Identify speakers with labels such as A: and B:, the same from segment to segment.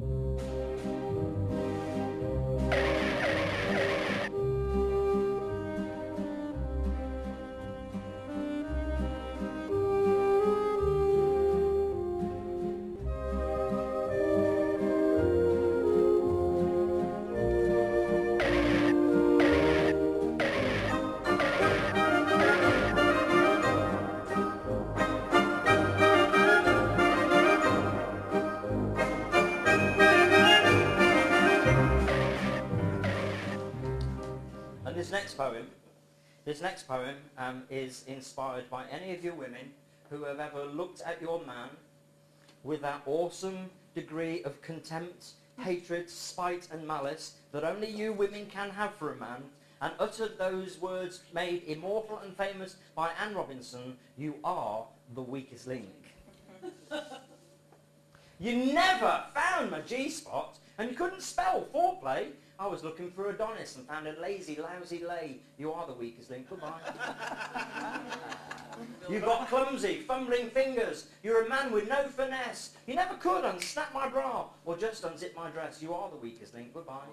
A: And poem, this next poem um, is inspired by any of you women who have ever looked at your man with that awesome degree of contempt, hatred, spite and malice that only you women can have for a man and uttered those words made immortal and famous by Anne Robinson, you are the weakest link. you never found my G-spot and you couldn't spell foreplay. I was looking for Adonis and found a lazy, lousy lay. You are the weakest link. Goodbye. You've got clumsy, fumbling fingers. You're a man with no finesse. You never could unsnap my bra or just unzip my dress. You are the weakest link. Goodbye.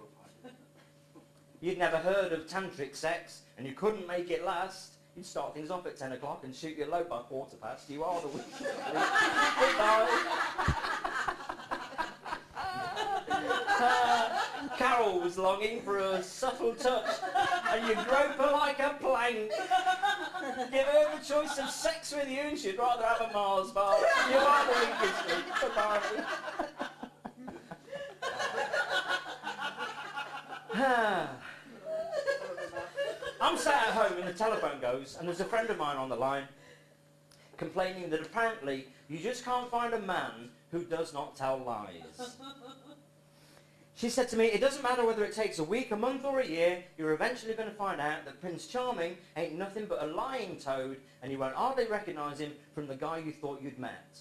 A: You'd never heard of tantric sex and you couldn't make it last. You'd start things off at 10 o'clock and shoot your load by quarter past. You are the weakest link. Goodbye. Uh, Was longing for a subtle touch, and you grope her like a plank. Give her the choice of sex with you, and she'd rather have a Mars bar. You are the weakest link. Goodbye. I'm sat at home and the telephone goes, and there's a friend of mine on the line complaining that apparently you just can't find a man who does not tell lies. She said to me, it doesn't matter whether it takes a week, a month or a year, you're eventually going to find out that Prince Charming ain't nothing but a lying toad and you won't hardly recognise him from the guy you thought you'd met.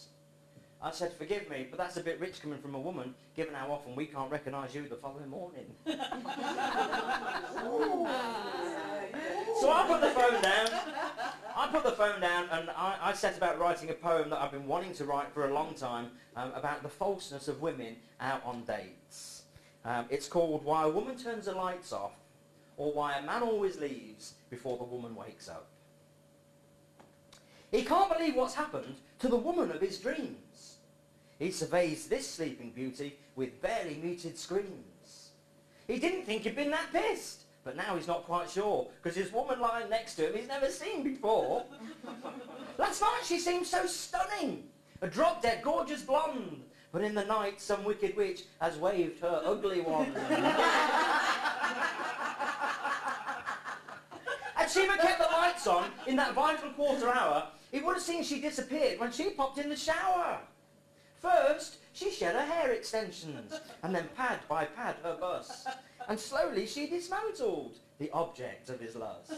A: I said, forgive me, but that's a bit rich coming from a woman, given how often we can't recognise you the following morning. so I put the phone down. I put the phone down and I, I, set about writing a poem that I've been wanting to write for a long time um, about the falseness of women out on dates. Um, it's called Why a Woman Turns the Lights Off or Why a Man Always Leaves Before the Woman Wakes Up. He can't believe what's happened to the woman of his dreams. He surveys this sleeping beauty with barely muted screams. He didn't think he'd been that pissed, but now he's not quite sure, because his woman lying next to him he's never seen before. Last night she seemed so stunning, a drop-dead gorgeous blonde, but in the night some wicked witch has waved her ugly wand. Had Sheba kept the lights on in that vital quarter hour, he would have seen she disappeared when she popped in the shower. First, she shed her hair extensions, and then pad by pad her bust. And slowly she dismantled the object of his lust.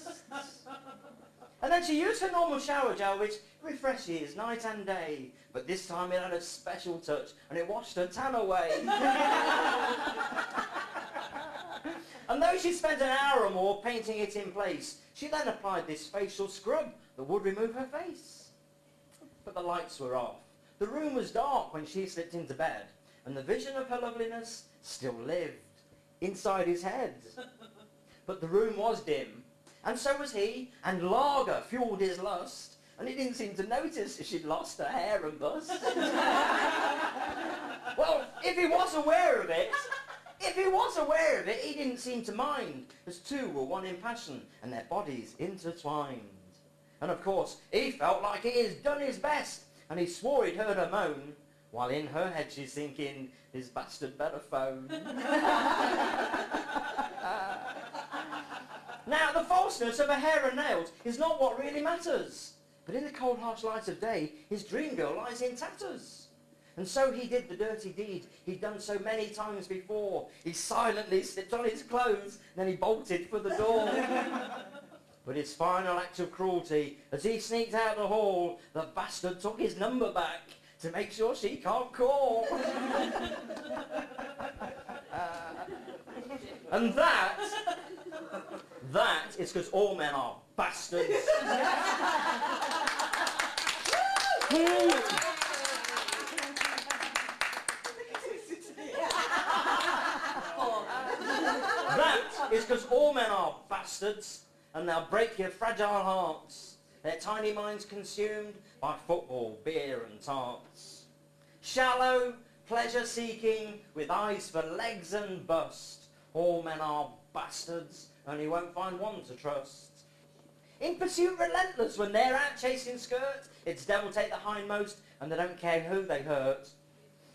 A: And then she used her normal shower gel, which refreshes night and day. But this time it had a special touch, and it washed her tan away. and though she spent an hour or more painting it in place, she then applied this facial scrub that would remove her face. But the lights were off. The room was dark when she slipped into bed, and the vision of her loveliness still lived inside his head. But the room was dim, and so was he, and lager fueled his lust, and he didn't seem to notice if she'd lost her hair and bust. well, if he was aware of it, if he was aware of it, he didn't seem to mind, as two were one in passion, and their bodies intertwined. And of course, he felt like he had done his best, and he swore he'd heard her moan, while in her head she's thinking, his bastard better phone. Now, the falseness of a hair and nails is not what really matters. But in the cold, harsh light of day, his dream girl lies in tatters. And so he did the dirty deed he'd done so many times before. He silently slipped on his clothes, then he bolted for the door. but his final act of cruelty, as he sneaked out the hall, the bastard took his number back to make sure she can't call. uh, and that it's because all men are bastards. that is because all men are bastards and they'll break your fragile hearts, their tiny minds consumed by football, beer and tarts. Shallow, pleasure-seeking, with eyes for legs and bust, all men are bastards and you won't find one to trust. In pursuit relentless, when they're out chasing skirts, it's devil take the hindmost, and they don't care who they hurt.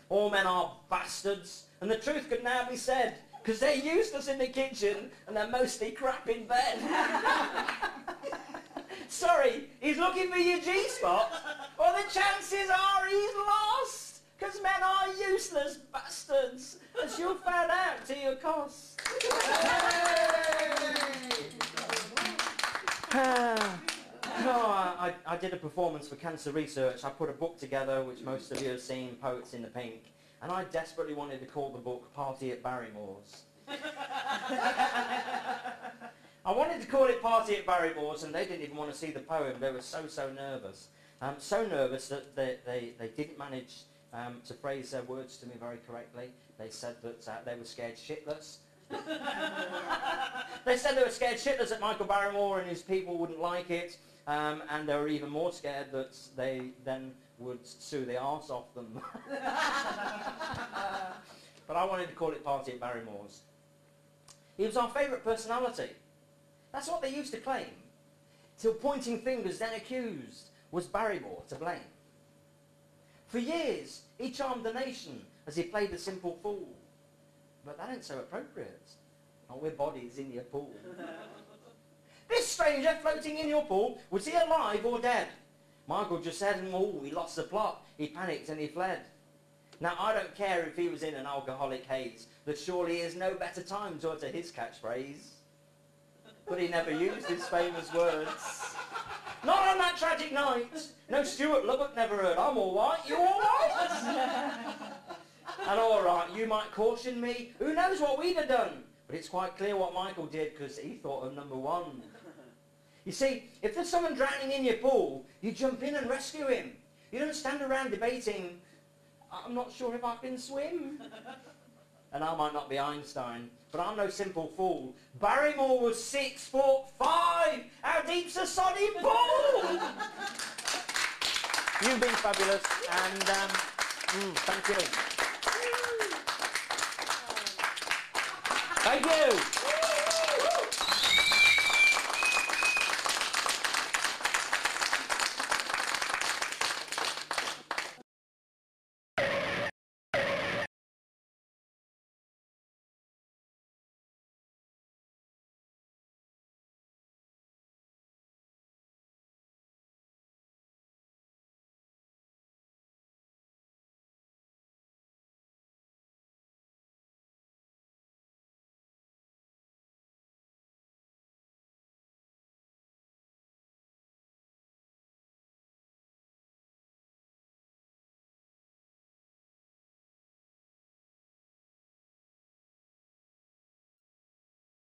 A: All men are bastards, and the truth could now be said, because they're useless in the kitchen, and they're mostly crap in bed. Sorry, he's looking for your G-spot. Well, the chances are he's lost, because men are useless bastards, as you'll find out to your cost. no, I, I did a performance for cancer research. I put a book together, which most of you have seen, Poets in the Pink, and I desperately wanted to call the book Party at Barrymore's. I wanted to call it Party at Barrymore's, and they didn't even want to see the poem. They were so, so nervous. Um, so nervous that they, they, they didn't manage um, to phrase their words to me very correctly. They said that uh, they were scared shitless. they said they were scared shitless that Michael Barrymore and his people wouldn't like it, um, and they were even more scared that they then would sue the arse off them. but I wanted to call it Party at Barrymore's. He was our favourite personality. That's what they used to claim. Till pointing fingers then accused was Barrymore to blame. For years, he charmed the nation as he played the simple fool. But that ain't so appropriate. Not with bodies in your pool. this stranger floating in your pool, was he alive or dead? Michael just said, mm, oh, he lost the plot. He panicked and he fled. Now, I don't care if he was in an alcoholic haze. There surely is no better time to utter his catchphrase. But he never used his famous words. Not on that tragic night. No Stuart Lubbock never heard, I'm all right, you all right? and all right, you might caution me. Who knows what we'd have done? But it's quite clear what Michael did because he thought of number one. You see, if there's someone drowning in your pool, you jump in and rescue him. You don't stand around debating, I'm not sure if I can swim. and I might not be Einstein, but I'm no simple fool. Barrymore was six foot five. How deep's a soddy pool? You've been fabulous, and um, mm, thank you. Thank you.